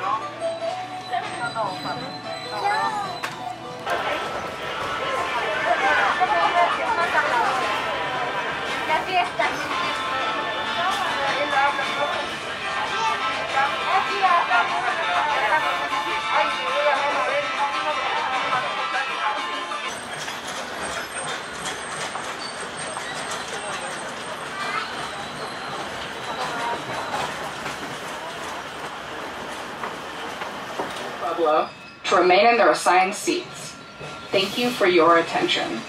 No. Pueblo uh, to remain in their assigned seats. Thank you for your attention.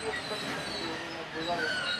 何が出ないの?